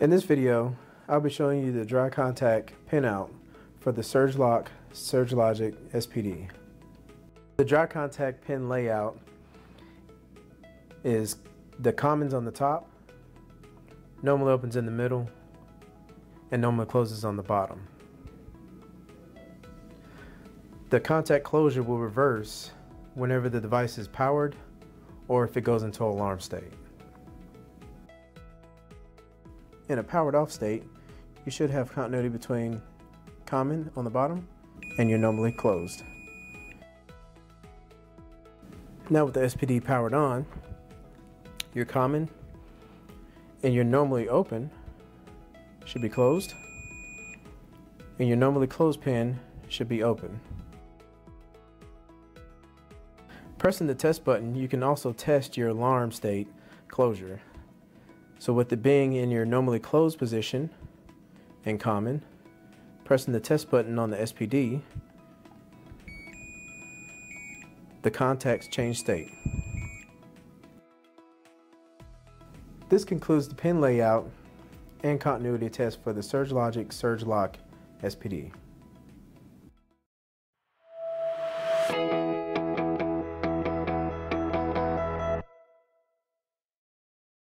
In this video, I'll be showing you the dry contact pinout for the Surgeloc SurgeLogic SPD. The dry contact pin layout is the commons on the top, normally opens in the middle, and normally closes on the bottom. The contact closure will reverse whenever the device is powered or if it goes into alarm state. In a powered off state, you should have continuity between common on the bottom and you're normally closed. Now with the SPD powered on, your common and your normally open should be closed and your normally closed pin should be open. Pressing the test button, you can also test your alarm state closure. So with it being in your normally closed position in common, pressing the test button on the SPD, the contacts change state. This concludes the pin layout and continuity test for the SurgeLogic Surgeloc SPD.